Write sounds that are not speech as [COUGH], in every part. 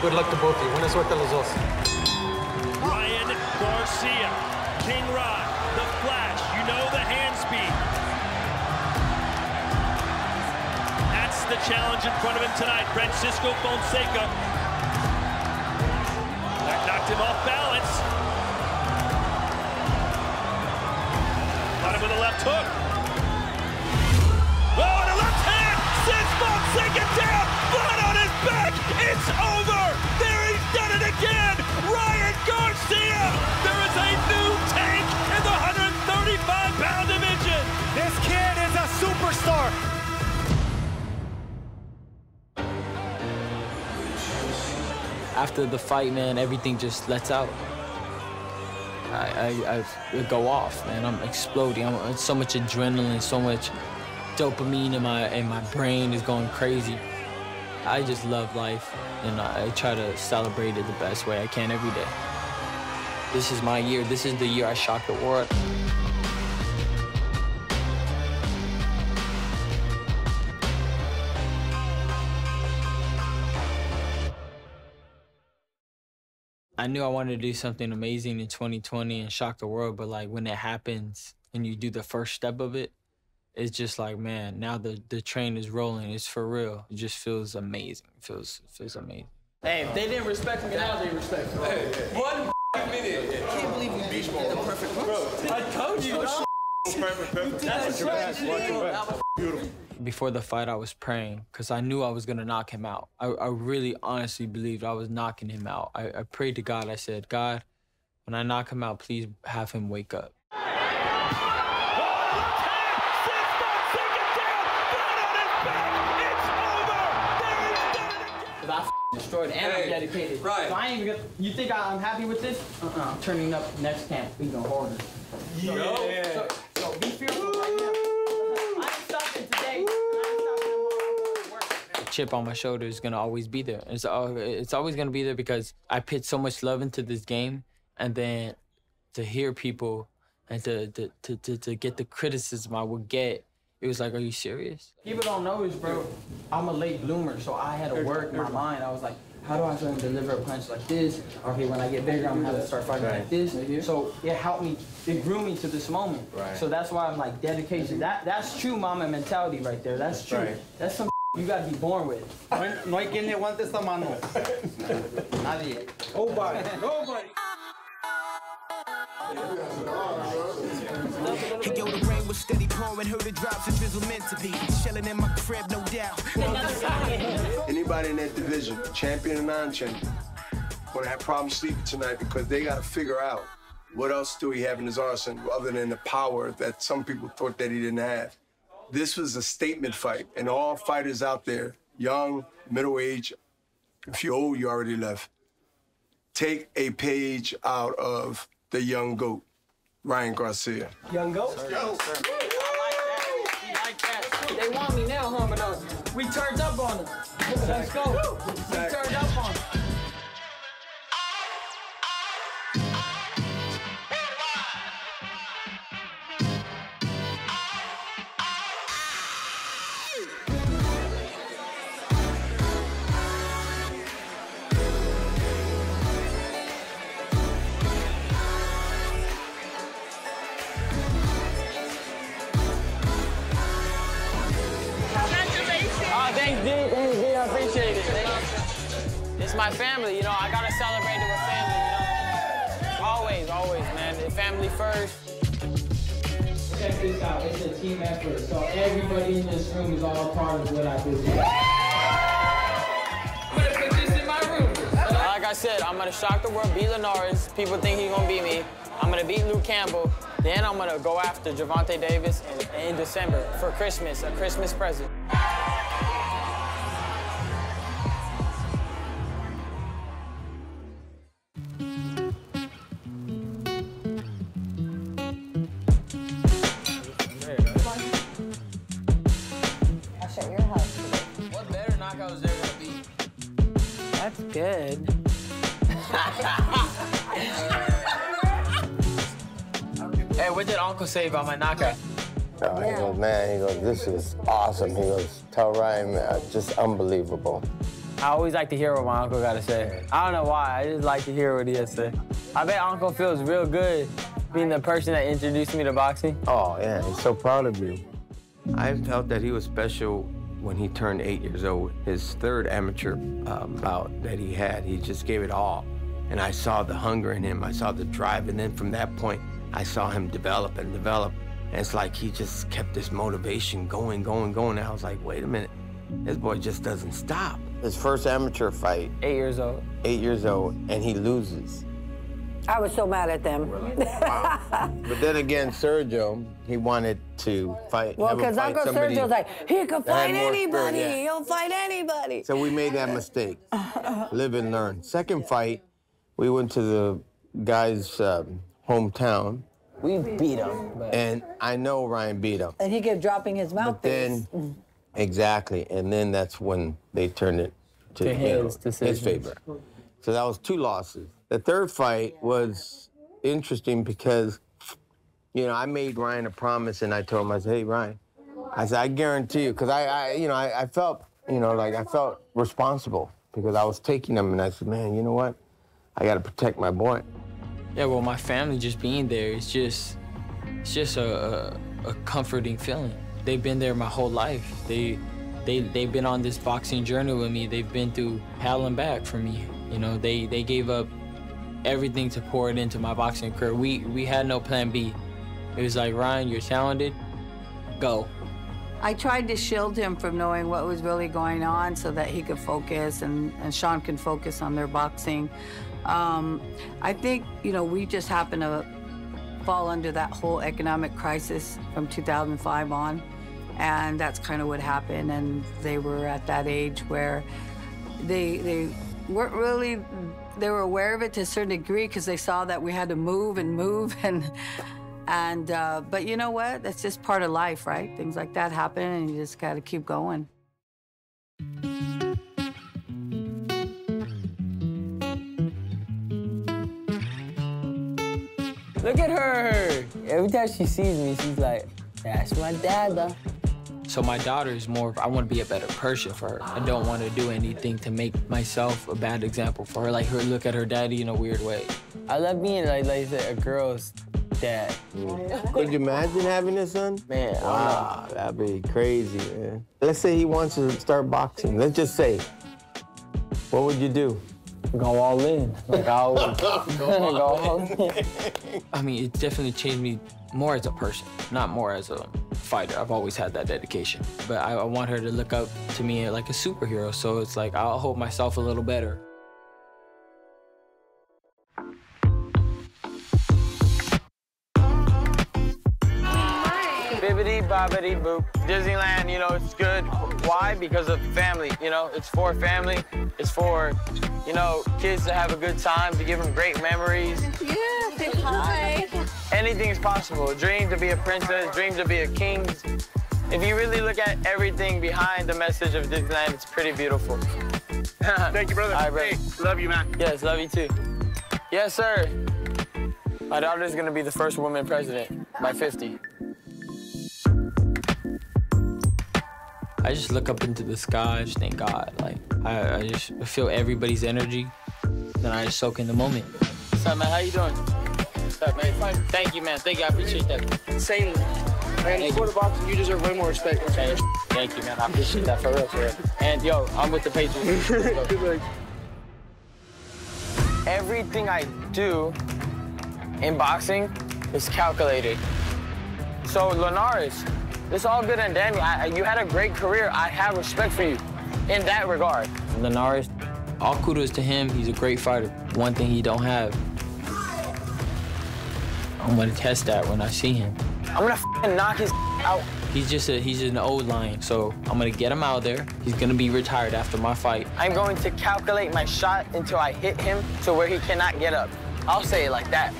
Good luck to both of you. Buena suerte a los dos. Ryan Garcia, King Rod, the flash. You know the hand speed. That's the challenge in front of him tonight. Francisco Fonseca. That knocked him off balance. Got him with a left hook. After the fight, man, everything just lets out. I, I, I go off, man. I'm exploding. I'm so much adrenaline, so much dopamine in my in my brain is going crazy. I just love life, and I, I try to celebrate it the best way I can every day. This is my year. This is the year I shock the world. I knew I wanted to do something amazing in 2020 and shock the world, but like when it happens and you do the first step of it, it's just like, man, now the, the train is rolling. It's for real. It just feels amazing. It feels feels amazing. Hey, if they didn't respect me, now they respect me. One minute. I can't believe you beat the perfect punch. I told you, oh, bro. Perfect, perfect. That's Watch your back, watch your. Beautiful. Before the fight, I was praying because I knew I was gonna knock him out. I, I really honestly believed I was knocking him out. I, I prayed to God. I said, God, when I knock him out, please have him wake up. Cause destroyed and I'm dedicated. right. So I ain't even gonna, you think I, I'm happy with this? Uh-uh, I'm turning up next camp even harder. So, so, so be fearful right now. I ain't stopping today. I ain't stopping tomorrow. Work. The chip on my shoulder is gonna always be there. It's, al- it's always gonna be there because I put so much love into this game and then to hear people and to, to, to, to, to get the criticism I would get, it was like, are you serious? People don't know is, bro, I'm a late bloomer, so I had to work my mind. I was like, how do I start to deliver a punch like this? Okay, when I get bigger, I'm gonna have to start fighting like this. So it helped me, it grew me to this moment. Right. So that's why I'm like dedication. That that's true mamba mentality right there. That's true. Right. That's some you gotta be born with. No hay, no hay quien le aguante esta mano. Nadie. Nobody. Nobody. Hey yo, the rain was steady pouring, heard the drops and drizzle meant to be. Chilling in my crib, no doubt. Anybody in that division, champion or non-champion, gonna have problems sleeping tonight because they gotta figure out what else do he have in his arsenal other than the power that some people thought that he didn't have. This was a statement fight, and all fighters out there, young, middle age, if you're old, you already left. Take a page out of the young goat, Ryan Garcia. Young goat. I like that. We like. They want me now, Homino. Uh, we turned up on them. Let's go. We turned up on them. My family, you know. I gotta celebrate it with family, you know. Always, always, man. Family first. Check this out. It's a team effort. So everybody in this room is all part of what I do. I'm gonna put this in my room. Like I said, I'm gonna shock the world, beat Linares. People think he's gonna beat me. I'm gonna beat Luke Campbell. Then I'm gonna go after Gervonta Davis in, in December for Christmas, a Christmas present. Good. [LAUGHS] Hey, what did Uncle say about my knockout? Uh, He goes, man, he goes, this is awesome. He goes, tell Ryan, man, just unbelievable. I always like to hear what my uncle got to say. I don't know why. I just like to hear what he has to say. I bet Uncle feels real good being the person that introduced me to boxing. Oh, yeah, he's so proud of you. I felt that he was special when he turned eight years old. His third amateur um, bout that he had, he just gave it all. And I saw the hunger in him, I saw the drive, and then from that point, I saw him develop and develop. And it's like he just kept this motivation going, going, going. And I was like, wait a minute, this boy just doesn't stop. His first amateur fight, Eight years old. eight years old, and he loses. I was so mad at them. [LAUGHS] But then again, Sergio, he wanted to fight. well, because Uncle somebody Sergio's like, he could fight more spirit, anybody. yeah. He'll fight anybody. So we made that mistake. [LAUGHS] Live and learn. Second fight, we went to the guy's um, hometown, We beat him. And I know Ryan beat him. And he kept dropping his mouth. But then, exactly, and then that's when they turned it to, To his his favor. So that was two losses. The third fight was interesting because, you know, I made Ryan a promise and I told him, I said, hey, Ryan, I said, I guarantee you, because I, I, you know, I, I felt, you know, like I felt responsible because I was taking him and I said, man, you know what? I got to protect my boy. Yeah, well, my family just being there, it's just, it's just a, a, a comforting feeling. They've been there my whole life. They, they, they've been on this boxing journey with me. They've been through hell and back for me. You know, they, they gave up everything to pour it into my boxing career. We, we had no plan B. It was like, Ryan, you're talented, go. I tried to shield him from knowing what was really going on so that he could focus and, and Sean can focus on their boxing. Um, I think, you know, we just happened to fall under that whole economic crisis from 2005 on. And that's kind of what happened. And they were at that age where they, they weren't really, they were aware of it to a certain degree because they saw that we had to move and move [LAUGHS] and and uh, but you know what? That's just part of life, right? Things like that happen, and you just got to keep going. look at her. Every time she sees me, she's like, that's my dada. So my daughter is more of, I want to be a better person for her. I don't want to do anything to make myself a bad example for her. Like her look at her daddy in a weird way. I love being like, like I said, a girl's dad. Mm. Could you imagine having a son? Man, I Wow, that'd be crazy, man. Let's say he wants to start boxing. Let's just say, what would you do? Go all in. Like I always [LAUGHS] go all in. I mean, it definitely changed me more as a person, not more as a fighter. I've always had that dedication. But I, I want her to look up to me like a superhero. So it's like I'll hold myself a little better. Bobbity boop. Disneyland, you know, it's good. Why? Because of family. You know, it's for family. It's for, you know, kids to have a good time, to give them great memories. Yeah, say hi. Anything is possible. Dream to be a princess, dream to be a king. If you really look at everything behind the message of Disneyland, it's pretty beautiful. [LAUGHS] Thank you, brother. All right, brother. Hey, love you, man. Yes, love you too. Yes, sir. My daughter's gonna be the first woman president by 50. I just look up into the sky, I just thank God. Like I, I just feel everybody's energy, then I just soak in the moment. What's up, man? How you doing? What's up, man? Thank you, man. Thank you. I appreciate that. Insane. Man, for the boxing, you deserve way more respect. Thank you. Thank you, man. I appreciate that for real, for real. And yo, I'm with the Patriots. [LAUGHS] Everything I do in boxing is calculated. So, Linares, it's all good and dandy. I, you had a great career. I have respect for you in that regard. Linares, all kudos to him. He's a great fighter. One thing he don't have, I'm gonna test that when I see him. I'm gonna f***ing knock his out. He's just a he's an old lion, so I'm gonna get him out there. He's gonna be retired after my fight. I'm going to calculate my shot until I hit him to where he cannot get up. I'll say it like that.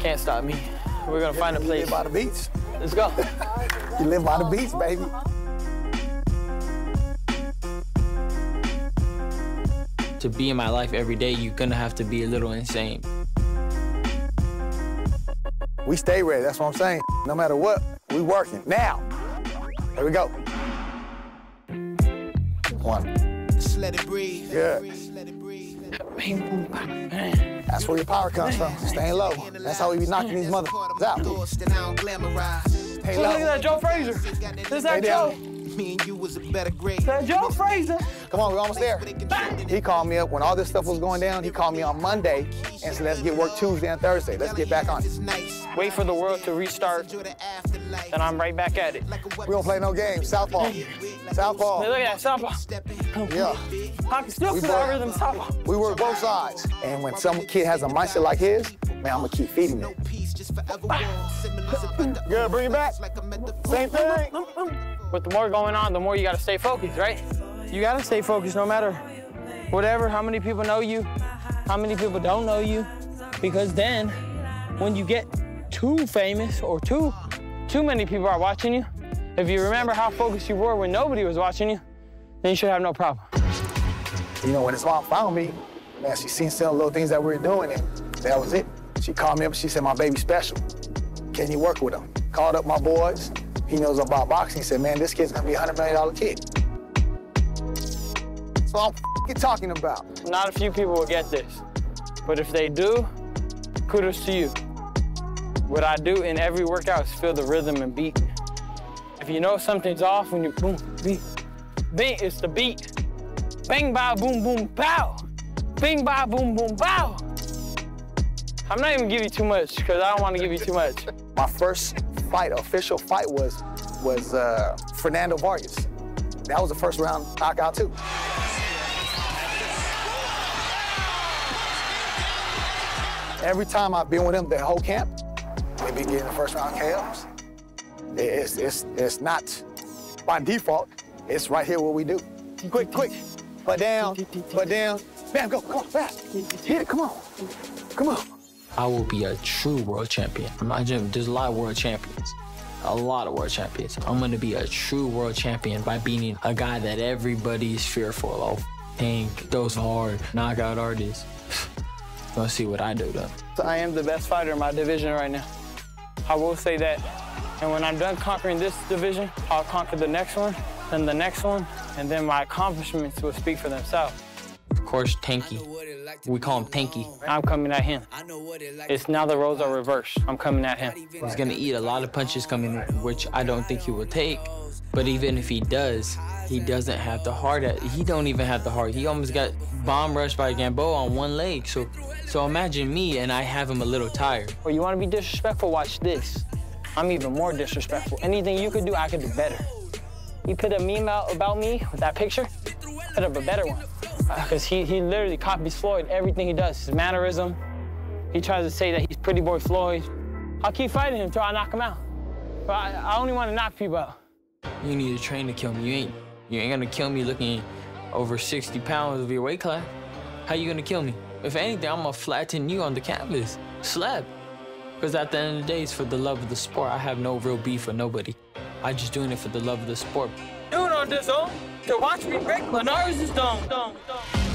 Can't stop me. We're gonna find a place. by the beach. Let's go. [LAUGHS] You live by the beach, baby. To be in my life every day, you're gonna have to be a little insane. We stay ready. That's what I'm saying. No matter what, we working. Now, here we go. One. Just let it breathe. Good. That's where your power comes from. Staying low. That's how we be knocking these motherfuckers out. Hey, Look at that Joe Frazier. This that Stay Joe. Me and you was a better grade. That Joe Frazier. Come on, we're almost there. He called me up when all this stuff was going down. He called me on Monday and said, let's get work Tuesday and Thursday. Let's get back on it. Wait for the world to restart, and I'm right back at it. We don't play no games. Southpaw. Southpaw. Hey, look at that Southpaw. Yeah. I can still We feel that work- rhythm We work both sides. And when some kid has a mindset like his, man, I'm gonna keep feeding him. Yeah, bring it back. Same thing. With the more going on, the more you gotta stay focused, right? You gotta stay focused no matter whatever, how many people know you, how many people don't know you. Because then, when you get too famous or too, too many people are watching you, if you remember how focused you were when nobody was watching you, then you should have no problem. You know, when his mom found me, man, she seen some little things that we were doing, and that was it. She called me up, she said, my baby's special. Can you work with him? Called up my boys. He knows about boxing. He said, man, this kid's gonna be a $100 million kid. So I'm f***ing talking about. Not a few people will get this, but if they do, kudos to you. What I do in every workout is feel the rhythm and beat. If you know something's off when you boom, beat, beat it's the beat. Bang, bow, boom, boom, pow. Bing, bow, boom, boom, pow. I'm not even giving you too much because I don't want to give you too much. [LAUGHS] My first fight, official fight, was was uh, Fernando Vargas. That was the first round knockout too. Every time I've been with him, the whole camp, they be getting the first round KOs. It's, it's, it's not by default. It's right here what we do. Quick, quick. Put down, put down. Bam, go, come on, fast. Hit it, come on. Come on. I will be a true world champion. Imagine there's a lot of world champions. A lot of world champions. I'm gonna be a true world champion by beating a guy that everybody's fearful of. Tank, those hard, knockout artists. [SIGHS] Gonna see what I do though. I am the best fighter in my division right now. I will say that. And when I'm done conquering this division, I'll conquer the next one, then the next one, and then my accomplishments will speak for themselves. Of course, Tanky. We call him Tanky. I'm coming at him. It's now the roles are reversed. I'm coming at him. He's gonna eat a lot of punches coming, which I don't think he will take. But even if he does, he doesn't have the heart. At, he don't even have the heart. He almost got bomb rushed by Gamboa on one leg. So, so imagine me and I have him a little tired. Or you want to be disrespectful? Watch this. I'm even more disrespectful. Anything you could do, I could do better. You put a meme out about me with that picture, put up a better one. Uh, because he, he literally copies Floyd, everything he does, his mannerism. He tries to say that he's pretty boy Floyd. I'll keep fighting him until I knock him out. But I, I only want to knock people out. You need to train to kill me. You ain't, you ain't gonna kill me looking over 60 pounds of your weight class. How you gonna kill me? If anything, I'm gonna flatten you on the canvas. Slap. Because at the end of the day, it's for the love of the sport. I have no real beef with nobody. I just doing it for the love of the sport. Doing on this own to watch me break Linares' dome. dome, dome.